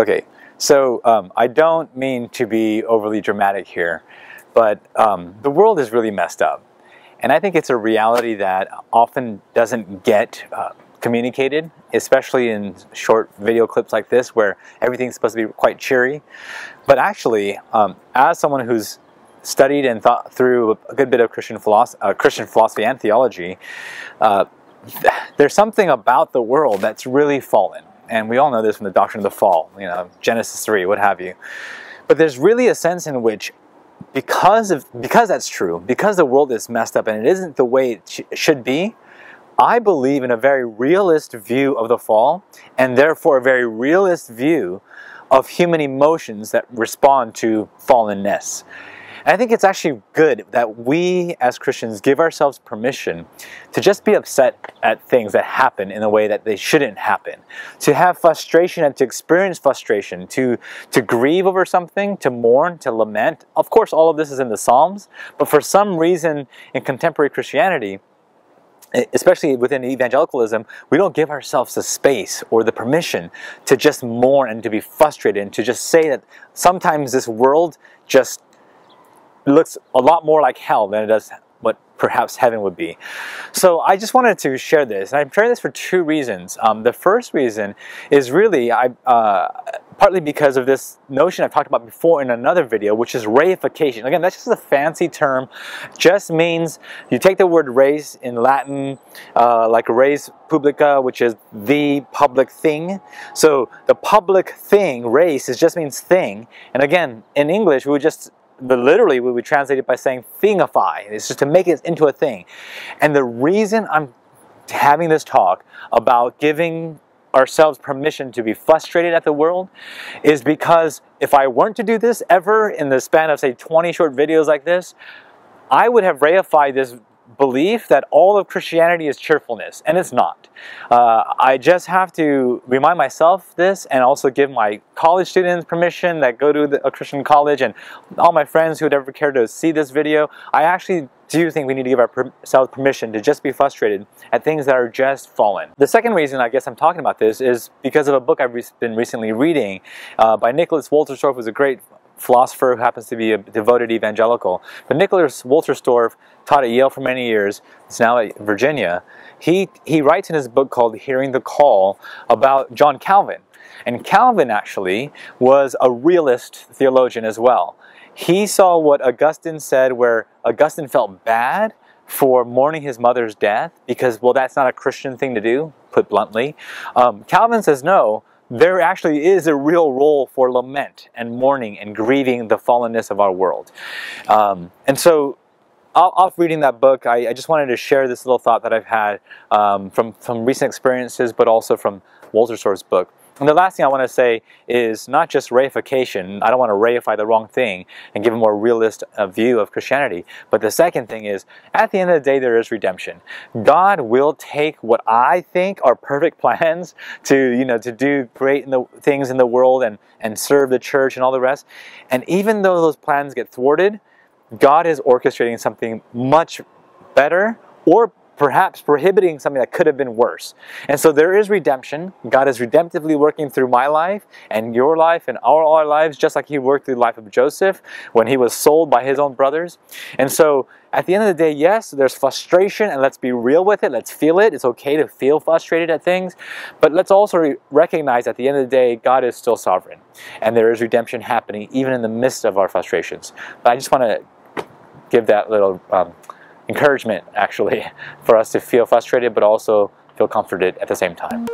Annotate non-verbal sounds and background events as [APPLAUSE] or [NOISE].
Okay, so um, I don't mean to be overly dramatic here, but um, the world is really messed up. And I think it's a reality that often doesn't get uh, communicated, especially in short video clips like this where everything's supposed to be quite cheery. But actually, um, as someone who's studied and thought through a good bit of Christian philosophy, uh, Christian philosophy and theology, uh, there's something about the world that's really fallen. And we all know this from the doctrine of the fall, you know, Genesis 3, what have you. But there's really a sense in which because of because that's true, because the world is messed up and it isn't the way it sh should be, I believe in a very realist view of the fall and therefore a very realist view of human emotions that respond to fallenness. And I think it's actually good that we as Christians give ourselves permission to just be upset at things that happen in a way that they shouldn't happen. To have frustration and to experience frustration, to, to grieve over something, to mourn, to lament. Of course, all of this is in the Psalms, but for some reason in contemporary Christianity, especially within evangelicalism, we don't give ourselves the space or the permission to just mourn and to be frustrated and to just say that sometimes this world just looks a lot more like hell than it does what perhaps heaven would be. So I just wanted to share this, and I'm sharing this for two reasons. Um, the first reason is really I, uh, partly because of this notion I've talked about before in another video, which is reification. Again, that's just a fancy term, just means you take the word res in Latin, uh, like res publica, which is the public thing. So the public thing, res, is just means thing. And again, in English, we would just the literally we would translate it by saying thingify. It's just to make it into a thing. And the reason I'm having this talk about giving ourselves permission to be frustrated at the world is because if I weren't to do this ever in the span of say 20 short videos like this, I would have reified this belief that all of Christianity is cheerfulness, and it's not. Uh, I just have to remind myself this and also give my college students permission that go to the, a Christian college and all my friends who would ever care to see this video. I actually do think we need to give ourselves permission to just be frustrated at things that are just fallen. The second reason I guess I'm talking about this is because of a book I've been recently reading uh, by Nicholas Wolterstorff, who's a great philosopher who happens to be a devoted evangelical. But Nicholas Wolterstorff taught at Yale for many years, is now at Virginia. He, he writes in his book called Hearing the Call about John Calvin. And Calvin actually was a realist theologian as well. He saw what Augustine said where Augustine felt bad for mourning his mother's death because, well, that's not a Christian thing to do, put bluntly. Um, Calvin says, no, there actually is a real role for lament and mourning and grieving the fallenness of our world. Um, and so off reading that book, I, I, just wanted to share this little thought that I've had um, from, from recent experiences, but also from Wolterstorff's book. And the last thing I want to say is not just reification. I don't want to reify the wrong thing and give a more realist uh, view of Christianity. But the second thing is, at the end of the day, there is redemption. God will take what I think are perfect plans [LAUGHS] to, you know, to do great in the, things in the world and, and serve the church and all the rest. And even though those plans get thwarted, God is orchestrating something much better or perhaps prohibiting something that could have been worse. And so there is redemption. God is redemptively working through my life and your life and all our lives, just like He worked through the life of Joseph when he was sold by his own brothers. And so at the end of the day, yes, there's frustration, and let's be real with it. Let's feel it. It's okay to feel frustrated at things. But let's also re recognize at the end of the day, God is still sovereign. And there is redemption happening even in the midst of our frustrations. But I just want to give that little. Um, encouragement, actually, [LAUGHS] for us to feel frustrated but also feel comforted at the same time.